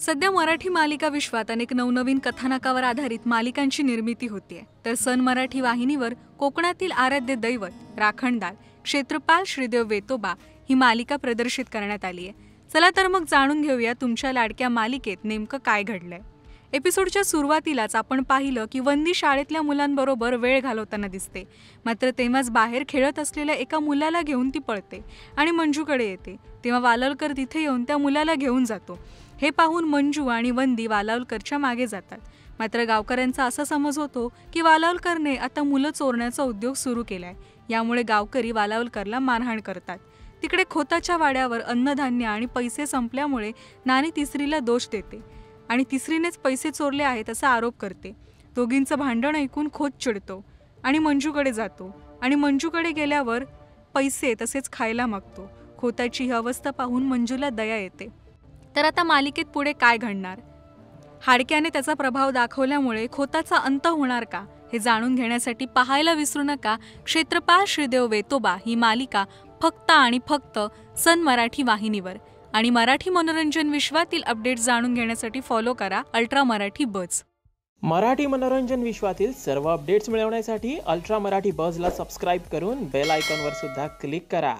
सध्या मराठी मालिका विश्वात अनेक नवनवीन कथानकावर आधारित मालिकांची निर्मिती होतीये. तर सन मराठी वाहिनीवर कोकणातील आराध्य दैवत राखणदार क्षेत्रपाल श्रीदेव वेतोबा ही मालिका प्रदर्शित करण्यात आली आहे चला तर मग जाणून घेऊया तुमच्या लाडक्या मालिकेत नेमकं काय घडलंय. एपिसोडच्या सुरुवातीलाच आपण पाहिलं की वंदी शाळेतल्या मुलांबरोबर वेळ घालवताना दिसते. मात्र तेव्हाच बाहेर खेळत असलेल्या एका मुलाला घेऊन ती पळते आणि मंजूकडे येते. तेव्हा वालावलकर तिथे येऊन त्या मुलाला घेऊन जातो. हे पाहून मंजू आणि वंदी वालावलकरच्या मागे जातात. मात्र गावकऱ्यांचा असा समज होतो की वालावलकरने आता मुलं चोरण्याचा उद्योग सुरू केलाय. यामुळे गावकरी वालावलकरला मारहाण करतात. तिकडे खोताच्या वाड्यावर अन्नधान्य आणि पैसे संपल्यामुळे नानी तिसरीला दोष देते. आणि तिसरीनेच पैसे चोरले आहेत असा आरोप करते. दोघींचं भांडण ऐकून खोत चिडतो आणि मंजूकडे जातो आणि मंजूकडे गेल्यावर पैसे तसेच खायला मागतो. खोताची ही अवस्था पाहून मंजूला दया येते. तर आता मालिकेत पुढे काय घडणार? हाडक्याने त्याचा प्रभाव दाखवल्यामुळे खोताचा अंत होणार का? हे जाणून घेण्यासाठी पाहायला विसरू नका. क्षेत्रपाल श्रीदेव वेतोबा ही मालिका फक्त आणि फक्त सन मराठी वाहिनीवर. आणि मराठी मनोरंजन विश्वातील अपडेट्स जाणून घेण्यासाठी फॉलो करा अल्ट्रा मराठी बज. मराठी मनोरंजन विश्वातील सर्व अपडेट्स मिळवण्यासाठी अल्ट्रा मराठी बजला सबस्क्राईब करून बेल आयकॉनवर सुद्धा क्लिक करा.